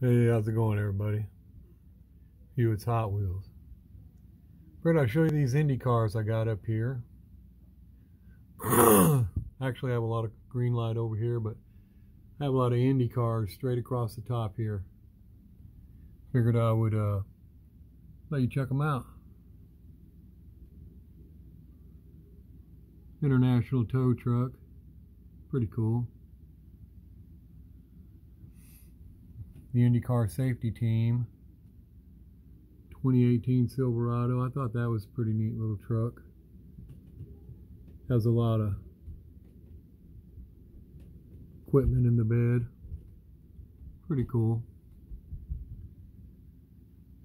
Hey, how's it going, everybody? Hewitt's Hot Wheels. Fred, I'll show you these Indy cars I got up here. Actually, I have a lot of Greenlight over here, but I have a lot of Indy cars straight across the top here. Figured I would uh, let you check them out. International tow truck. Pretty cool. The IndyCar safety team. 2018 Silverado. I thought that was a pretty neat little truck. Has a lot of equipment in the bed. Pretty cool.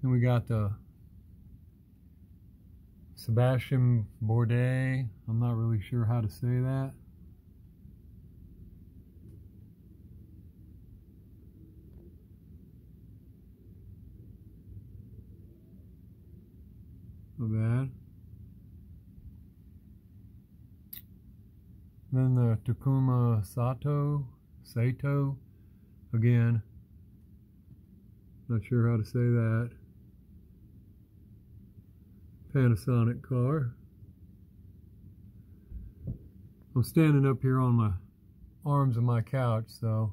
And we got the Sebastian Bourdais. I'm not really sure how to say that. Not bad. Then the Takuma Sato, Sato, again, not sure how to say that. Panasonic car. I'm standing up here on my arms of my couch, so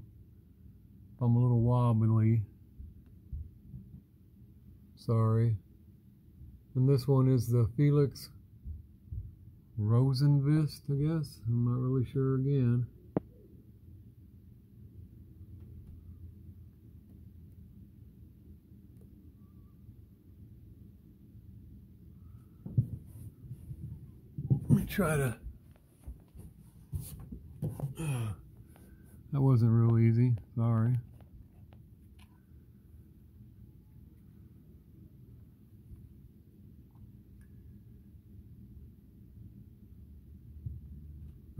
I'm a little wobbly. Sorry. And this one is the Felix Rosenqvist, I guess. I'm not really sure again. Let me try to. that wasn't real easy. Sorry.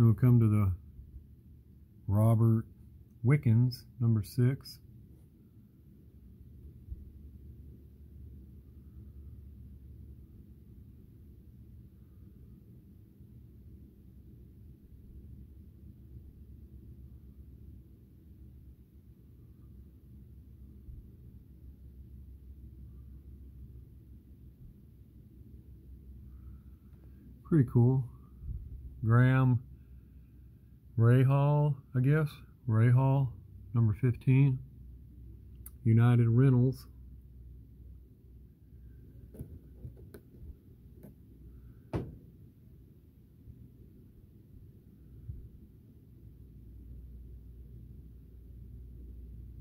We'll come to the Robert Wickens, number six. Pretty cool. Graham Rahal, I guess. Rahal, number 15. United Rentals.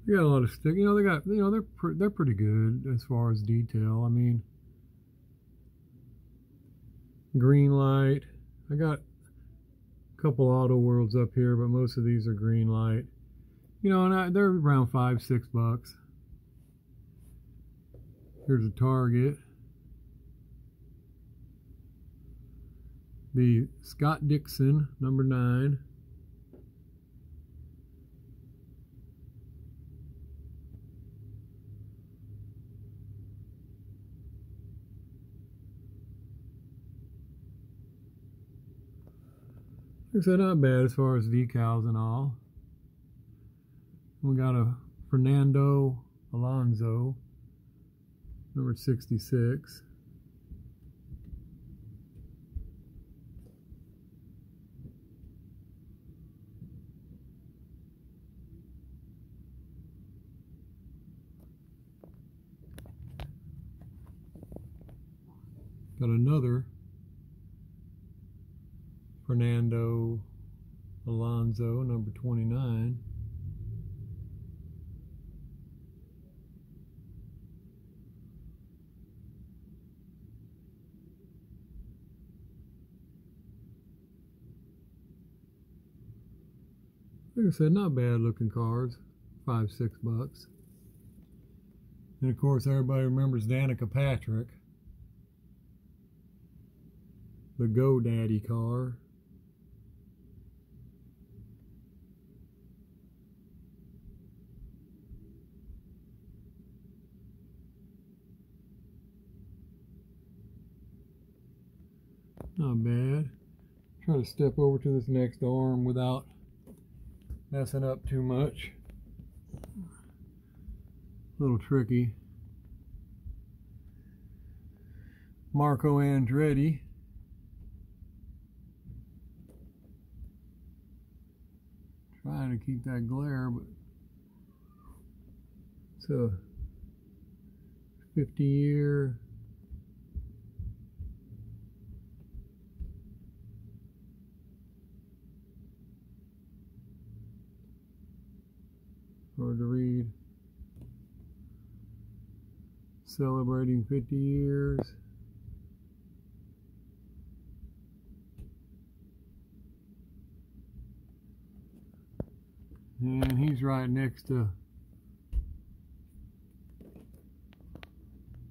They got a lot of stick. You know, they got. You know, they're pre they're pretty good as far as detail. I mean, Greenlight. I got couple auto worlds up here, but most of these are Greenlight. You know, and I, they're around five, six bucks. Here's a Target. The Scott Dixon, number nine. Said, not bad as far as decals and all. We got a Fernando Alonso, number 66. Got another Fernando Alonso, number 29. Like I said, not bad looking cars. Five, six bucks. And of course, everybody remembers Danica Patrick. The GoDaddy car. Not bad. Try to step over to this next arm without messing up too much. A little tricky. Marco Andretti. Trying to keep that glare, but it's a 50 year hard to read celebrating 50 years and he's right next to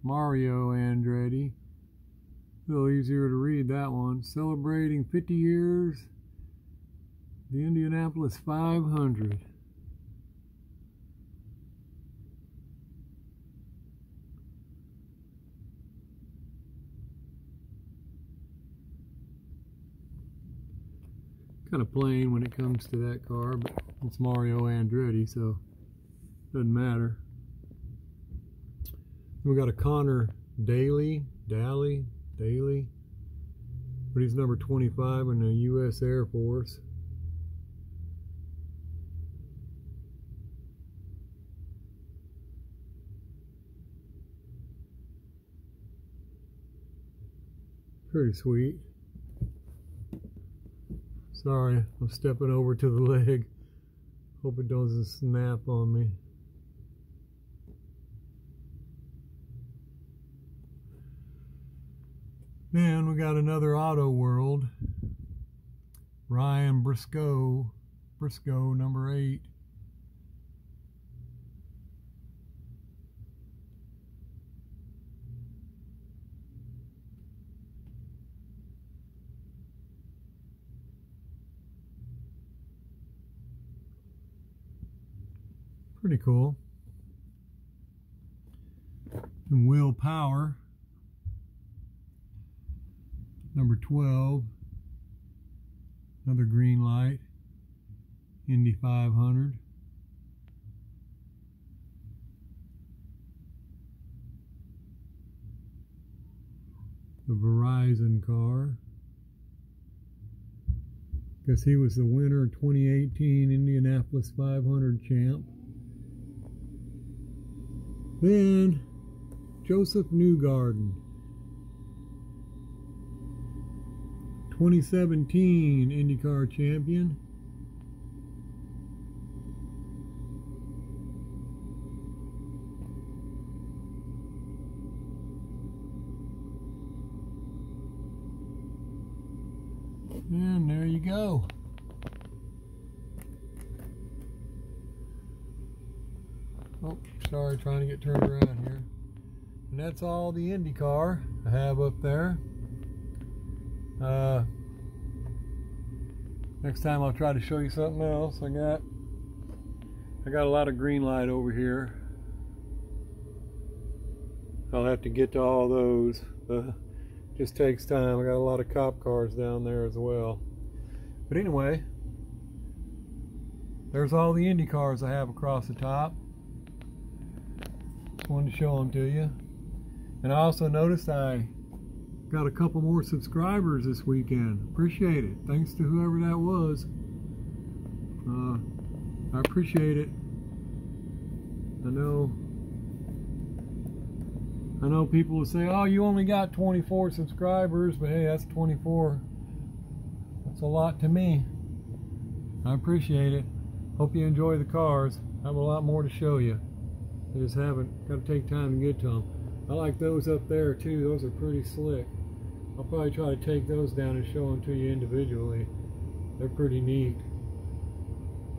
Mario Andretti. A little easier to read that one. Celebrating 50 years, the Indianapolis 500. Kind of plain when it comes to that car, but it's Mario Andretti, so doesn't matter. We got a Conor Daly, Daly, Daly, but he's number 25 in the U.S. Air Force. Pretty sweet. Sorry, I'm stepping over to the leg. Hope it doesn't snap on me. Then we got another Auto World. Ryan Briscoe, Briscoe number eight. Pretty cool. And Will Power. Number 12 another Greenlight. Indy 500 the Verizon car. Because he was the winner 2018 Indianapolis 500 champ then Josef Newgarden 2017 IndyCar champion. And there you go. Oh, sorry, trying to get turned around here. And that's all the IndyCar I have up there. Uh, next time I'll try to show you something else. I got I got a lot of Greenlight over here. I'll have to get to all those. Uh, just takes time. I got a lot of cop cars down there as well. But anyway, there's all the Indy cars I have across the top. Wanted to show them to you. And I also noticed I Got a couple more subscribers this weekend. Appreciate it. Thanks to whoever that was. Uh, I appreciate it. I know I know people will say, oh, you only got 24 subscribers, but hey, that's 24. That's a lot to me. I appreciate it. Hope you enjoy the cars. I have a lot more to show you. I just haven't got to take time to get to them. I like those up there too. Those are pretty slick. I'll probably try to take those down and show them to you individually. They're pretty neat.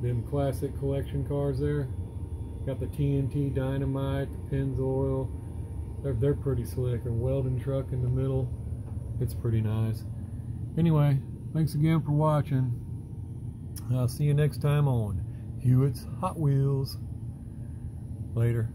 Them classic collection cars there. Got the TNT dynamite, the Pennzoil. They're, they're pretty slick. A welding truck in the middle. It's pretty nice. Anyway, thanks again for watching. I'll see you next time on Hewitt's Hot Wheels. Later.